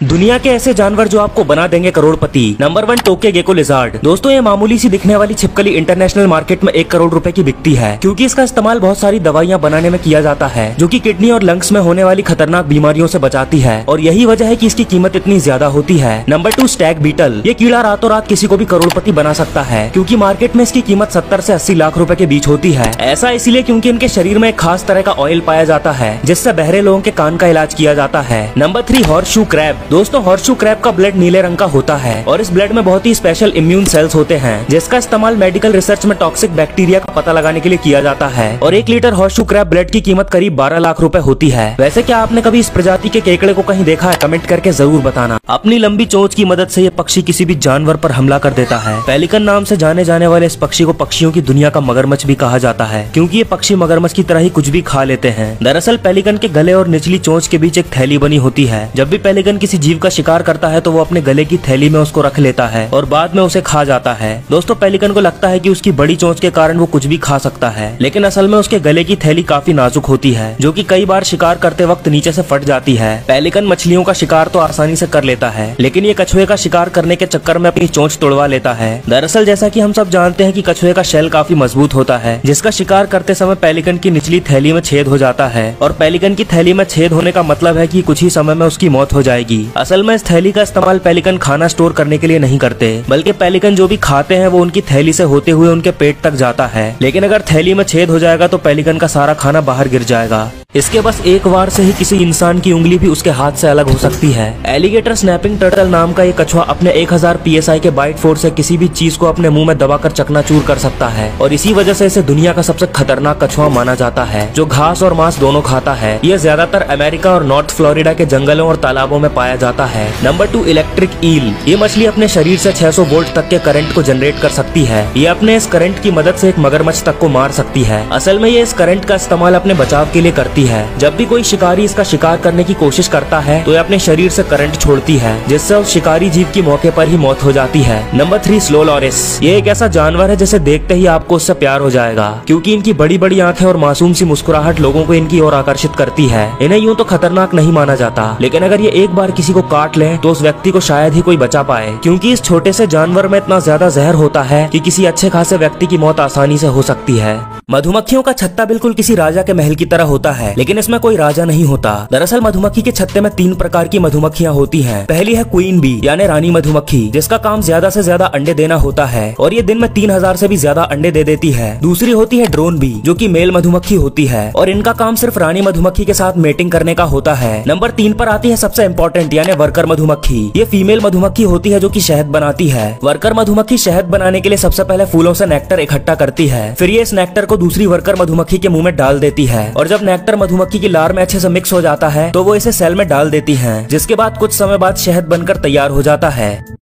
दुनिया के ऐसे जानवर जो आपको बना देंगे करोड़पति। Number one tokay gecko lizard दोस्तों, ये मामूली सी दिखने वाली छिपकली इंटरनेशनल मार्केट में एक करोड़ रुपए की बिकती है, क्योंकि इसका इस्तेमाल बहुत सारी दवाइयाँ बनाने में किया जाता है, जो कि किडनी और लंग्स में होने वाली खतरनाक बीमारियों से बचाती है, और यही वजह है की इसकी कीमत इतनी ज़्यादा होती है। नंबर टू स्टैग बीटल ये कीड़ा रातों रात किसी को भी करोड़पति बना सकता है, क्यूँकी मार्केट में इसकी कीमत सत्तर ऐसी अस्सी लाख रूपए के बीच होती है। ऐसा इसलिए क्यूँकी इनके शरीर में एक खास तरह का ऑयल पाया जाता है, जिससे बहरे लोगों के कान का इलाज किया जाता है। नंबर थ्री हॉर्शू क्रैब दोस्तों हॉर्शू क्रैप का ब्लड नीले रंग का होता है और इस ब्लड में बहुत ही स्पेशल इम्यून सेल्स होते हैं, जिसका इस्तेमाल मेडिकल रिसर्च में टॉक्सिक बैक्टीरिया का पता लगाने के लिए किया जाता है। और एक लीटर हॉर्शू क्रैप ब्लड की कीमत करीब बारह लाख रूपए होती है। वैसे क्या आपने कभी इस प्रजाति के केकड़े को कहीं देखा है? कमेंट करके ज़रूर बताना। अपनी लंबी चोच की मदद से ये पक्षी किसी भी जानवर पर हमला कर देता है। पेलिकन नाम से जाने जाने वाले इस पक्षी को पक्षियों की दुनिया का मगरमच्छ भी कहा जाता है, क्योंकि ये पक्षी मगरमच्छ की तरह ही कुछ भी खा लेते हैं। दरअसल पेलिकन के गले और निचली चोच के बीच एक थैली बनी होती है। जब भी पेलिकन किसी जीव का शिकार करता है तो वो अपने गले की थैली में उसको रख लेता है और बाद में उसे खा जाता है। दोस्तों, पेलिकन को लगता है कि उसकी बड़ी चोंच के कारण वो कुछ भी खा सकता है, लेकिन असल में उसके गले की थैली काफ़ी नाजुक होती है, जो की कई बार शिकार करते वक्त नीचे से फट जाती है। पेलिकन मछलियों का शिकार तो आसानी से कर लेता है, लेकिन ये कछुए का शिकार करने के चक्कर में अपनी चोंच तोड़वा लेता है। दरअसल, जैसा की हम सब जानते हैं की कछुए का शेल काफ़ी मज़बूत होता है, जिसका शिकार करते समय पेलिकन की निचली थैली में छेद हो जाता है, और पेलिकन की थैली में छेद होने का मतलब है की कुछ ही समय में उसकी मौत हो जाएगी। असल में इस थैली का इस्तेमाल पेलिकन खाना स्टोर करने के लिए नहीं करते। बल्कि पेलिकन जो भी खाते हैं, वो उनकी थैली से होते हुए उनके पेट तक जाता है। लेकिन अगर थैली में छेद हो जाएगा तो पेलिकन का सारा खाना बाहर गिर जाएगा। इसके बस एक बार से ही किसी इंसान की उंगली भी उसके हाथ से अलग हो सकती है। एलिगेटर स्नैपिंग टर्टल नाम का ये कछुआ अपने 1000 पीएसआई के बाइट फोर्स से किसी भी चीज़ को अपने मुँह में दबाकर चकनाचूर कर सकता है। और इसी वजह से इसे दुनिया का सबसे खतरनाक कछुआ माना जाता है, जो घास और मांस दोनों खाता है। ये ज़्यादातर अमेरिका और नॉर्थ फ्लोरिडा के जंगलों और तालाबों में पाया जाता है। Number two, electric eel. ये मछली अपने शरीर से 600 वोल्ट तक के करंट को जनरेट कर सकती है। ये अपने इस करंट की मदद से एक मगरमच्छ तक को मार सकती है। असल में ये इस करंट का इस्तेमाल अपने बचाव के लिए करती है। जब भी कोई शिकारी इसका शिकार करने की कोशिश करता है तो ये अपने शरीर से करंट छोड़ती है, जिससे उस शिकारी जीव की मौके पर ही मौत हो जाती है। Number three, slow loris. ये एक ऐसा जानवर है जिसे देखते ही आपको उससे प्यार हो जाएगा, क्योंकि इनकी बड़ी बड़ी आँखें और मासूम सी मुस्कुराहट लोगों को इनकी ओर आकर्षित करती है। इन्हें यूँ तो खतरनाक नहीं माना जाता, लेकिन अगर ये एक बार किसी को काट ले तो उस व्यक्ति को शायद ही कोई बचा पाए, क्योंकि इस छोटे से जानवर में इतना ज़्यादा जहर होता है कि किसी अच्छे खासे व्यक्ति की मौत आसानी से हो सकती है। मधुमक्खियों का छत्ता बिल्कुल किसी राजा के महल की तरह होता है। लेकिन इसमें कोई राजा नहीं होता। दरअसल मधुमक्खी के छत्ते में तीन प्रकार की मधुमक्खियाँ होती है। पहली है क्वीन बी यानी रानी मधुमक्खी, जिसका काम ज़्यादा ऐसी ज़्यादा अंडे देना होता है, और ये दिन में तीन हज़ार भी ज़्यादा अंडे दे देती है। दूसरी होती है ड्रोन बी जो की मेल मधुमक्खी होती है, और इनका काम सिर्फ़ रानी मधुमक्खी के साथ मेटिंग करने का होता है। नंबर तीन पर आती है सबसे इम्पोर्टेंट यानी वर्कर मधुमक्खी। ये फीमेल मधुमक्खी होती है जो की शहद बनाती है। वर्कर मधुमक्खी शहद बनाने के लिए सबसे पहले फूलों से नेक्टर इकट्ठा करती है। फिर ये इस नेक्टर को दूसरी वर्कर मधुमक्खी के मुँह में डाल देती है, और जब नेक्टर मधुमक्खी की लार में अच्छे से मिक्स हो जाता है तो वो इसे सेल में डाल देती है, जिसके बाद कुछ समय बाद शहद बनकर तैयार हो जाता है।